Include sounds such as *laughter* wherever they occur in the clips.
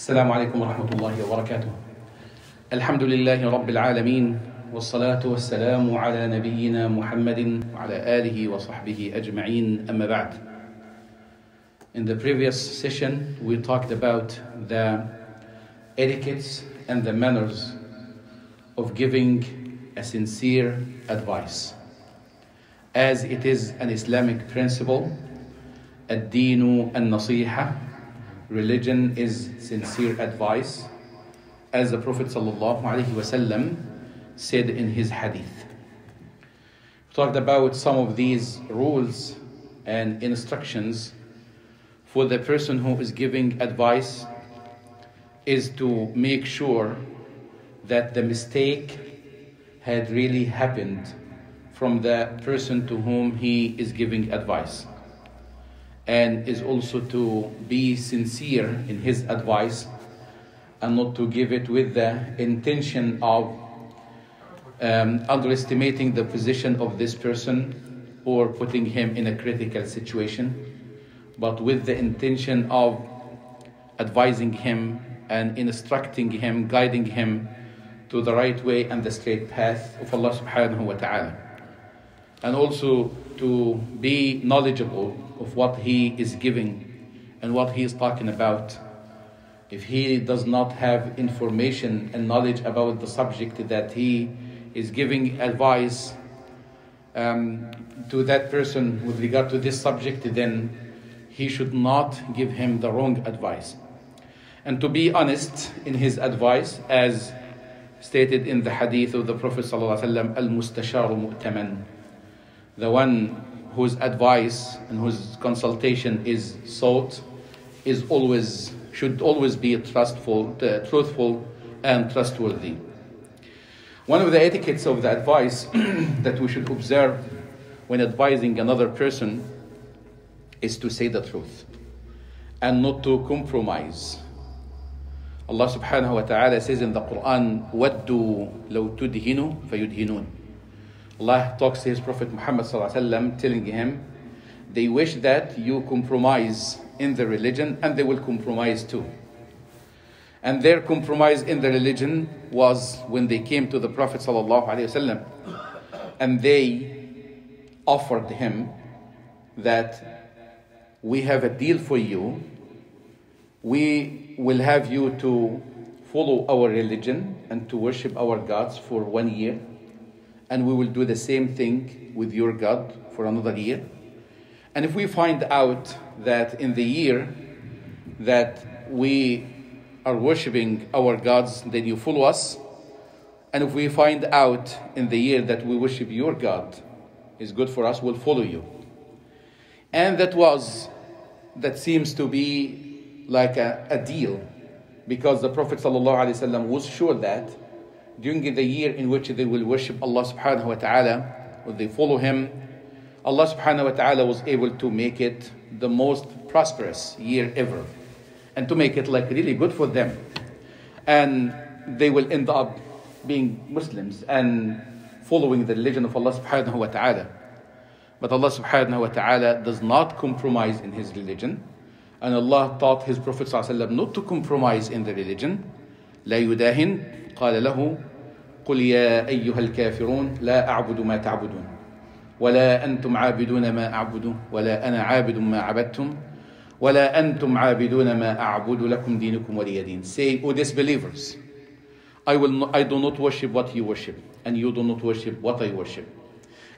السلام عليكم ورحمة الله وبركاته. الحمد لله رب العالمين والصلاة والسلام على نبينا محمد وعلى آله وصحبه أجمعين أما بعد. In the previous session, we talked about the etiquettes and the manners of giving a sincere advice. As it is an Islamic principle, الدين النصيحة religion is sincere advice. As the prophet ﷺ said in his hadith. We talked about some of these rules and instructions for the person who is giving advice is to make sure that the mistake had really happened from the person to whom he is giving advice and is also to be sincere in his advice and not to give it with the intention of um, underestimating the position of this person or putting him in a critical situation, but with the intention of advising him and instructing him, guiding him to the right way and the straight path of Allah subhanahu wa ta'ala. And also to be knowledgeable of what he is giving and what he is talking about. If he does not have information and knowledge about the subject that he is giving advice um, to that person with regard to this subject, then he should not give him the wrong advice. And to be honest in his advice, as stated in the hadith of the Prophet ﷺ, al-mustasharu mu'taman, the one whose advice and whose consultation is sought is always should always be trustful, uh, truthful, and trustworthy. One of the etiquettes of the advice *clears throat* that we should observe when advising another person is to say the truth and not to compromise. Allah subhanahu wa ta'ala says in the Quran, وَدُّوا لَوْ تُدْهِنُوا فَيُدْهِنُونَ Allah talks to His Prophet Muhammad وسلم, telling him, they wish that you compromise in the religion and they will compromise too. And their compromise in the religion was when they came to the Prophet وسلم, and they offered him that we have a deal for you. We will have you to follow our religion and to worship our gods for one year and we will do the same thing with your God for another year. And if we find out that in the year that we are worshiping our gods, then you follow us. And if we find out in the year that we worship your God is good for us, we'll follow you. And that was, that seems to be like a, a deal because the Prophet ﷺ was sure that during the year in which they will worship Allah subhanahu wa ta'ala, or they follow Him, Allah subhanahu wa ta'ala was able to make it the most prosperous year ever. And to make it like really good for them. And they will end up being Muslims and following the religion of Allah subhanahu wa ta'ala. But Allah subhanahu wa ta'ala does not compromise in His religion. And Allah taught His Prophet not to compromise in the religion. لا يداهن قال له قل يا أيها الكافرون لا أعبد ما تعبدون ولا أنتم عابدون ما أعبد ولا أنا عابد ما عبدتم ولا أنتم عابدون ما أعبد لكم دينكم ولي دين Say, O disbelievers, I, will not, I do not worship what you worship and you do not worship what I worship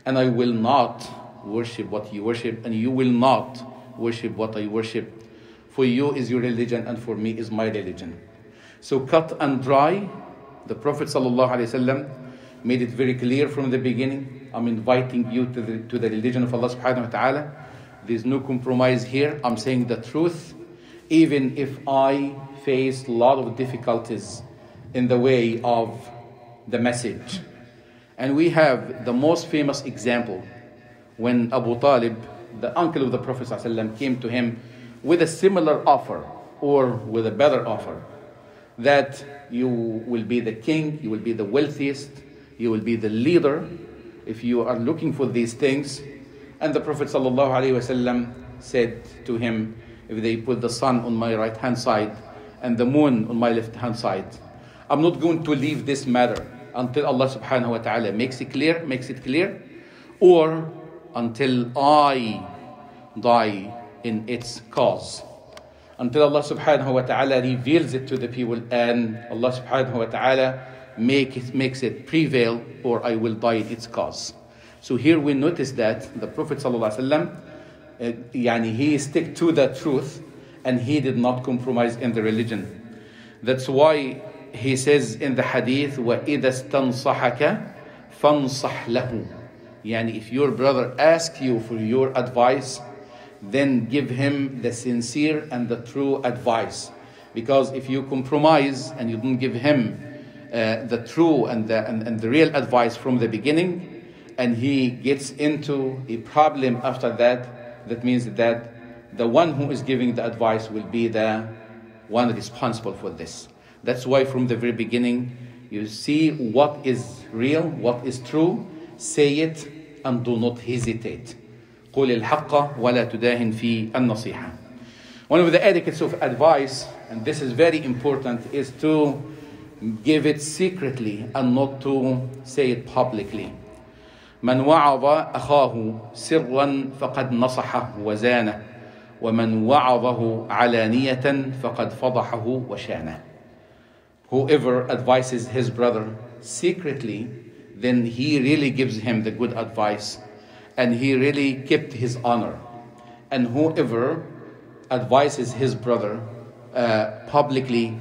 and I will not worship what you worship and you will not worship what I worship for you is your religion and for me is my religion so cut and dry the Prophet ﷺ made it very clear from the beginning I'm inviting you to the, to the religion of Allah subhanahu wa ta'ala. There's no compromise here. I'm saying the truth, even if I face a lot of difficulties in the way of the message. And we have the most famous example when Abu Talib, the uncle of the Prophet ﷺ, came to him with a similar offer or with a better offer that you will be the king, you will be the wealthiest, you will be the leader if you are looking for these things. And the Prophet ﷺ said to him, If they put the sun on my right hand side and the moon on my left hand side. I'm not going to leave this matter until Allah subhanahu wa ta'ala makes it clear, makes it clear, or until I die in its cause Until Allah subhanahu wa ta'ala reveals it to the people and Allah subhanahu wa ta'ala make it, makes it prevail or I will die in its cause. So here we notice that the Prophet sallallahu alaihi wasallam, uh, yani he stick to the truth and he did not compromise in the religion. That's why he says in the hadith, وَإِذَا اسْتَنصَحَكَ فَانصَحْ لَهُ Yani if your brother asks you for your advice, then give him the sincere and the true advice. Because if you compromise and you don't give him uh, the true and the, and, and the real advice from the beginning, and he gets into a problem after that, that means that the one who is giving the advice will be the one responsible for this. That's why from the very beginning, you see what is real, what is true, say it and do not hesitate. قل الحق ولا تداهن في النصيحة. One of the etiquettes of advice, and this is very important, is to give it secretly and not to say it publicly. من وعظ أخاه سرا فقد نصحه وزانه ومن وعظه علانية فقد فضحه وشانه. Whoever advises his brother secretly, then he really gives him the good advice and he really kept his honor. And whoever advises his brother uh, publicly,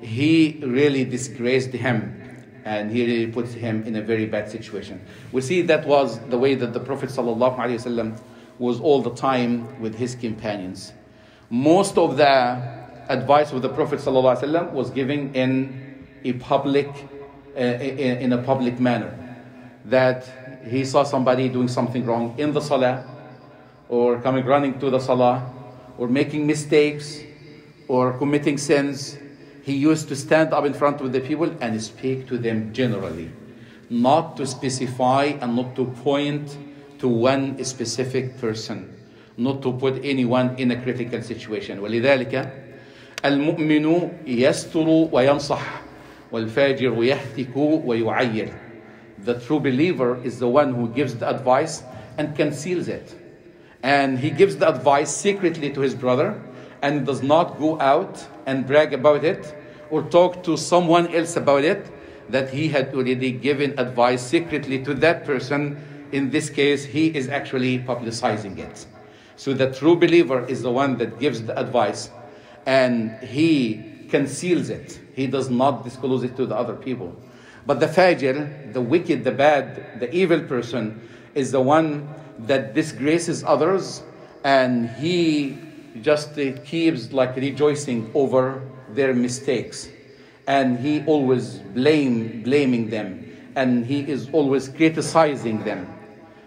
he really disgraced him and he really puts him in a very bad situation. We see that was the way that the Prophet ﷺ was all the time with his companions. Most of the advice of the Prophet ﷺ was given in a public, uh, in, in a public manner. That he saw somebody doing something wrong in the salah, or coming running to the salah, or making mistakes, or committing sins, he used to stand up in front of the people and speak to them generally, not to specify and not to point to one specific person, not to put anyone in a critical situation. ولذلك المؤمن يستر وينصح والفاجر يهتك ويعير. the true believer is the one who gives the advice and conceals it. And he gives the advice secretly to his brother and does not go out and brag about it or talk to someone else about it that he had already given advice secretly to that person. In this case, he is actually publicizing it. So the true believer is the one that gives the advice and he conceals it. He does not disclose it to the other people. But the fajir, the wicked, the bad, the evil person, is the one that disgraces others and he just uh, keeps like rejoicing over their mistakes. And he always blame blaming them. And he is always criticizing them.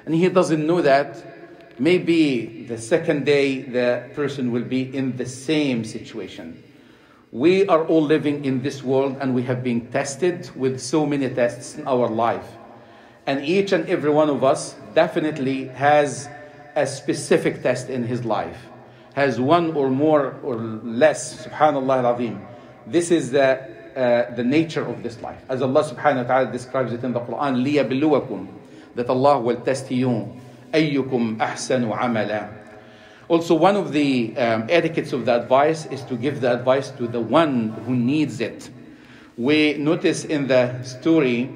And he doesn't know that maybe the second day the person will be in the same situation we are all living in this world and we have been tested with so many tests in our life and each and every one of us definitely has a specific test in his life has one or more or less, subhanallah al-azim. This is the, uh, the nature of this life. As Allah subhanahu wa ta'ala describes it in the Quran, لِيَبْلُوَكُمْ That Allah will test you. أَيُّكُمْ أَحْسَنُ عَمَلًا Also, one of the um, etiquettes of the advice is to give the advice to the one who needs it. We notice in the story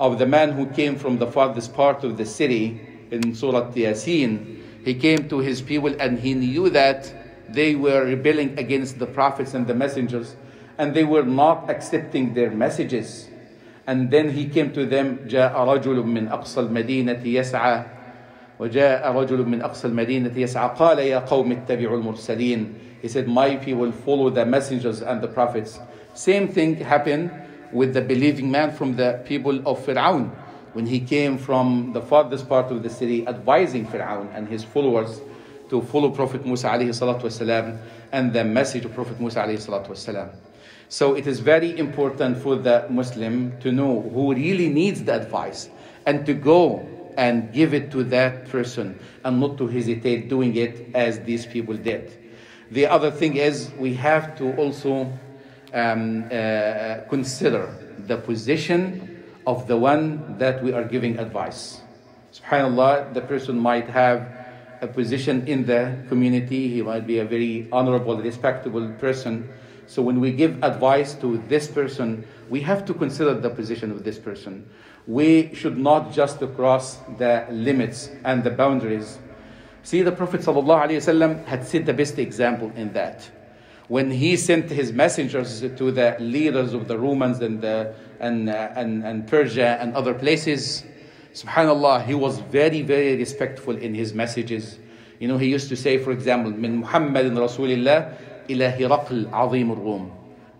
of the man who came from the farthest part of the city in Surah Yasin, he came to his people and he knew that they were rebelling against the prophets and the messengers and they were not accepting their messages. And then he came to them, جاء رجل من أقصى المدينة يسعى وجاء رجل من أقصى المدينة يسعى قال يا قوم اتبعوا المرسلين He said, my people follow the messengers and the prophets. Same thing happened with the believing man from the people of Fir'aun when he came from the farthest part of the city advising Fir'aun and his followers to follow Prophet Musa alayhi salatu wasalam and the message of Prophet Musa alayhi salatu wasalam. So it is very important for the Muslim to know who really needs the advice and to go and give it to that person and not to hesitate doing it as these people did. The other thing is we have to also um, uh, consider the position of the one that we are giving advice. Subhanallah, the person might have a position in the community, he might be a very honorable, respectable person. So when we give advice to this person, we have to consider the position of this person We should not just cross the limits and the boundaries. See, the Prophet ﷺ had set the best example in that. When he sent his messengers to the leaders of the Romans and, the, and, uh, and, and Persia and other places, subhanallah, he was very, very respectful in his messages. You know, he used to say, for example, من محمد رسول الله إلى هرقل عظيم الروم.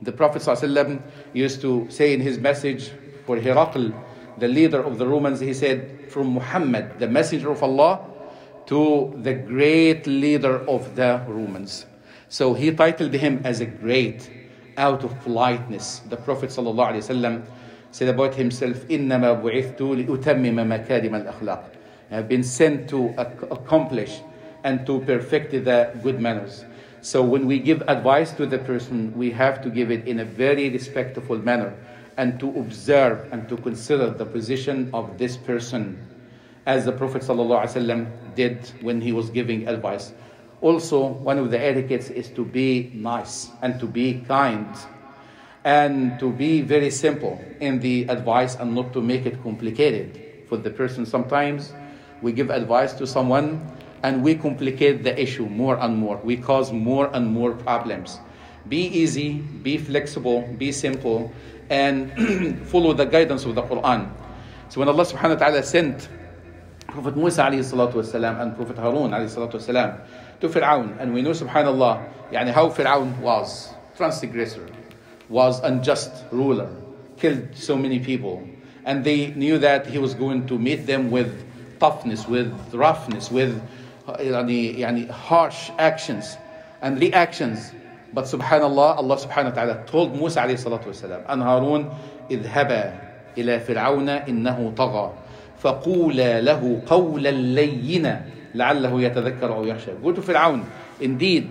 The Prophet ﷺ used to say in his message for Herakl, the leader of the Romans, he said, from Muhammad, the messenger of Allah, to the great leader of the Romans. So he titled him as a great out of politeness. The Prophet ﷺ said about himself, إِنَّمَا بُعِثْتُ لِأُتَمِّمَ مَكَارِمَ الْأَخْلَاقِ I have been sent to accomplish and to perfect the good manners. So when we give advice to the person, we have to give it in a very respectful manner and to observe and to consider the position of this person as the Prophet ﷺ did when he was giving advice. Also, one of the etiquettes is to be nice and to be kind and to be very simple in the advice and not to make it complicated for the person. Sometimes we give advice to someone and we complicate the issue more and more. We cause more and more problems. Be easy, be flexible, be simple, and *clears throat* follow the guidance of the Quran. So when Allah subhanahu wa ta'ala sent Prophet Musa alayhi salatu wasalam and Prophet Harun alayhi salatu wasalam to Fir'aun, and we know subhanallah, yani how Fir'aun was transgressor, was unjust ruler, killed so many people, and they knew that he was going to meet them with toughness, with roughness, with يعني, يعني harsh actions and reactions. But subhanallah, Allah subhanahu wa ta'ala told Musa alayhi salatu wasalam and Harun, اذهبا إلى فرعون إنه طغى فقولا له قولا لينا لعله يتذكر أو يخشى. Go to Fir'aun. Indeed,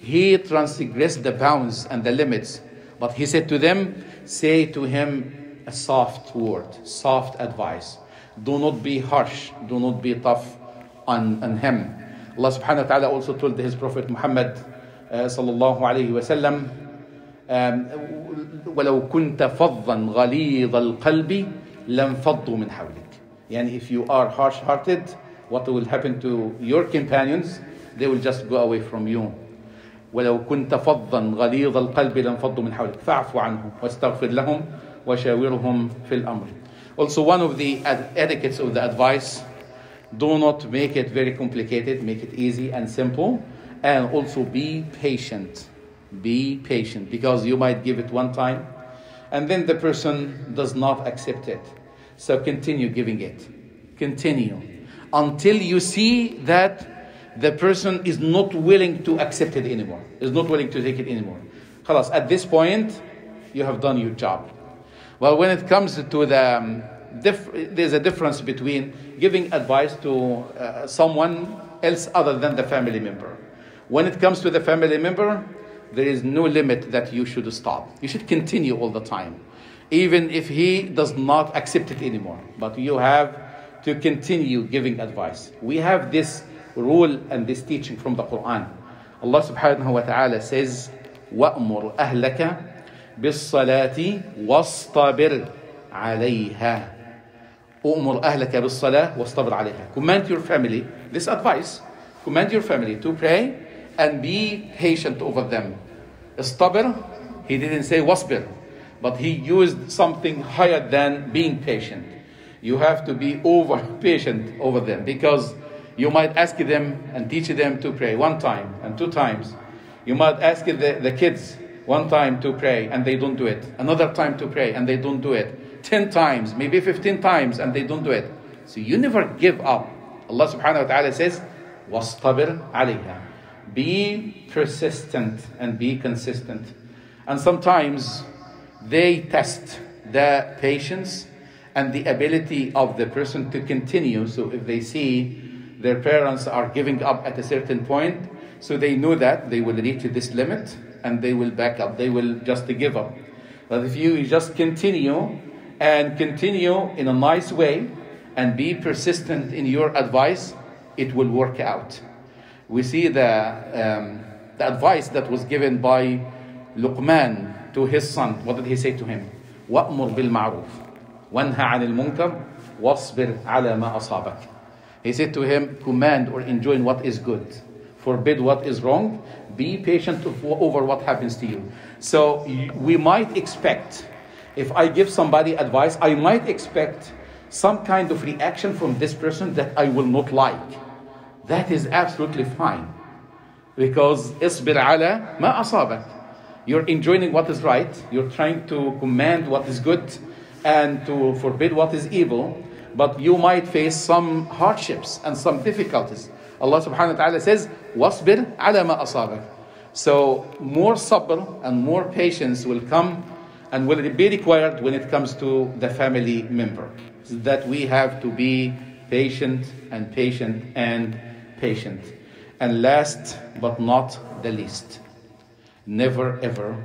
he transgressed the bounds and the limits. But he said to them, say to him a soft word, soft advice. Do not be harsh, do not be tough on, on him. Allah subhanahu wa ta'ala also told his Prophet Muhammad uh, alayhi wa sallam, um, ولو كنت فظا غليظ القلب لانفضوا من حولك. يعني if you are harsh hearted, what will happen to your companions? They will just go away from you. ولو كنت فظا غليظ القلب لانفضوا من حولك فاعف عنهم واستغفر لهم وشاورهم في الأمر. Also one of the etiquettes of the advice do not make it very complicated, make it easy and simple. And also be patient. Be patient because you might give it one time and then the person does not accept it. So continue giving it. Continue until you see that the person is not willing to accept it anymore, is not willing to take it anymore. Khalas, at this point, you have done your job. Well, when it comes to the um, dif- there's a difference between giving advice to uh, someone else other than the family member. When it comes to the family member, there is no limit that you should stop. You should continue all the time, even if he does not accept it anymore. But you have to continue giving advice. We have this rule and this teaching from the Quran. Allah subhanahu wa ta'ala says, وَأْمُرْ أَهْلَكَ بِالصَّلَاةِ وَاصْطَبِرْ عَلَيْهَا أمر أهلك بالصلاة واصطبر عليها. Command your family, this advice, command your family to pray and be patient over them. اصطبر, he didn't say wasbir, but he used something higher than being patient. You have to be over patient over them because you might ask them and teach them to pray one time and two times. You might ask the, the kids one time to pray and they don't do it, another time to pray and they don't do it 10 times, maybe 15 times, and they don't do it. So you never give up. Allah subhanahu wa ta'ala says, وَاصْطَبِرْ عَلَيْهَا be persistent and be consistent. And sometimes they test the patience and the ability of the person to continue. So if they see their parents are giving up at a certain point, so they know that they will reach this limit and they will back up. They will just give up. But if you just continue and continue in a nice way and be persistent in your advice, it will work out We see the, um, the advice that was given by Luqman to his son. What did he say to him? وَأْمُرْ بِالْمَعْرُوفِ وَانْهَ عَنِ الْمُنْكَرِ وَاصْبِرْ عَلَى مَا أَصَابَكَ He said to him, command or enjoin what is good. Forbid what is wrong. Be patient over what happens to you. So we might expect, if I give somebody advice, I might expect some kind of reaction from this person that I will not like. That is absolutely fine. Because اصبر على ما أصابك. You're enjoining what is right. You're trying to command what is good and to forbid what is evil. But you might face some hardships and some difficulties. Allah subhanahu wa ta'ala says, وَاصْبِرْ عَلَى مَا أَصَابَكَ So more sabr and more patience will come and will be required when it comes to the family member. That we have to be patient and patient and patient. And last but not the least, never ever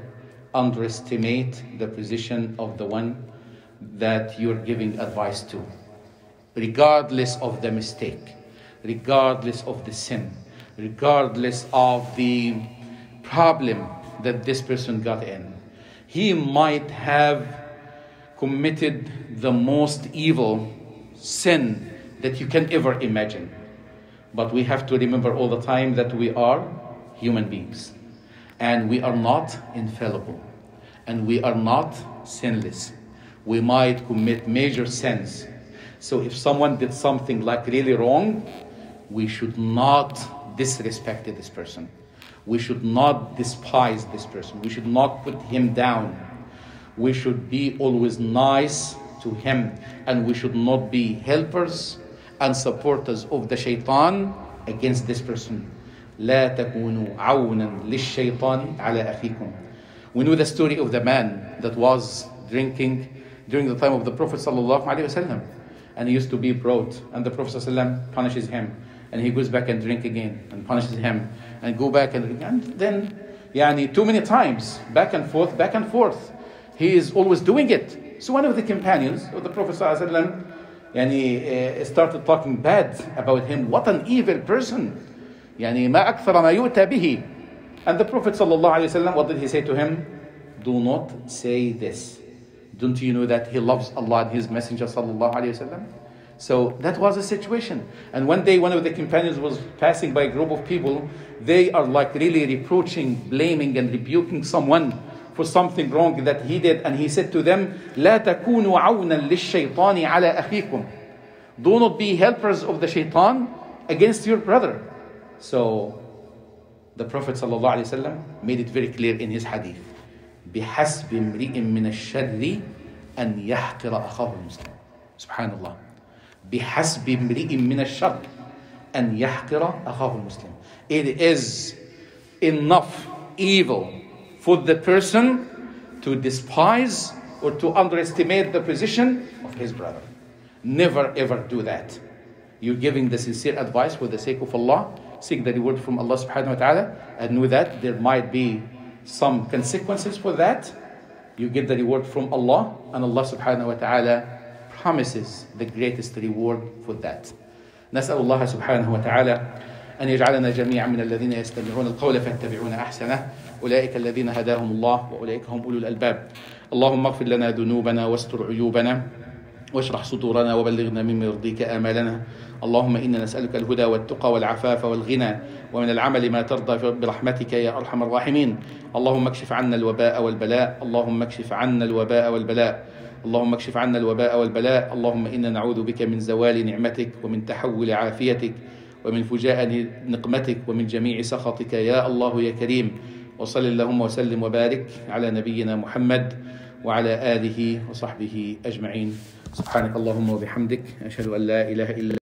underestimate the position of the one that you're giving advice to, regardless of the mistake, regardless of the sin, regardless of the problem that this person got in. He might have committed the most evil sin that you can ever imagine. But we have to remember all the time that we are human beings and we are not infallible and we are not sinless. We might commit major sins. So if someone did something like really wrong, we should not disrespect this person. We should not despise this person. We should not put him down. We should be always nice to him and we should not be helpers and supporters of the shaitan against this person. لا تكونوا عونا للشيطان على أخيكم. We know the story of the man that was drinking during the time of the Prophet sallallahu alaihi wasallam, and he used to be brought, and the Prophet sallallahu punishes him, and he goes back and drink again, and punishes him, and go back and drink, and then, yani, too many times, back and forth, back and forth. He is always doing it. So one of the companions of the Prophet sallallahu alaihi wasallam يعني started talking bad about him. What an evil person. يعني ما أكثر ما يؤتى به. And the Prophet ﷺ, what did he say to him? Do not say this. Don't you know that he loves Allah and His Messenger ﷺ? So that was the situation. And one day, one of the companions was passing by a group of people. They are like really reproaching, blaming, and rebuking someone for something wrong that he did. And he said to them, لا تكونوا عونا للشيطان على أخيكم. Do not be helpers of the shaitan against your brother. So the Prophet ﷺ made it very clear in his hadith. بحسب امرئ من الشر أن يحقر أخاه المسلم. سبحان الله. بحسب امرئ من الشر أن يحقر أخاه المسلم. It is enough evil for the person to despise or to underestimate the position of his brother. Never ever do that. You're giving the sincere advice for the sake of Allah, seek the reward from Allah subhanahu wa ta'ala, and know that there might be some consequences for that. You get the reward from Allah, and Allah subhanahu wa ta'ala promises the greatest reward for that. نسأل الله سبحانه وتعالى أن يجعلنا جميعا من الذين يستمعون القول فيتبعون أحسنه أولئك الذين هداهم الله وأولئك هم أولو الألباب. اللهم اغفر لنا ذنوبنا واستر عيوبنا واشرح صدورنا وبلغنا مما يرضيك آمالنا. اللهم إنا نسألك الهدى والتقى والعفاف والغنى ومن العمل ما ترضى برحمتك يا أرحم الراحمين. اللهم اكشف عنا الوباء والبلاء. اللهم اكشف عنا الوباء والبلاء. اللهم اكشف عنا الوباء والبلاء. اللهم إنا نعوذ بك من زوال نعمتك ومن تحول عافيتك ومن فجاء نقمتك ومن جميع سخطك يا الله يا كريم. وصل اللهم وسلم وبارك على نبينا محمد وعلى آله وصحبه أجمعين. سبحانك اللهم وبحمدك أشهد أن لا إله إلا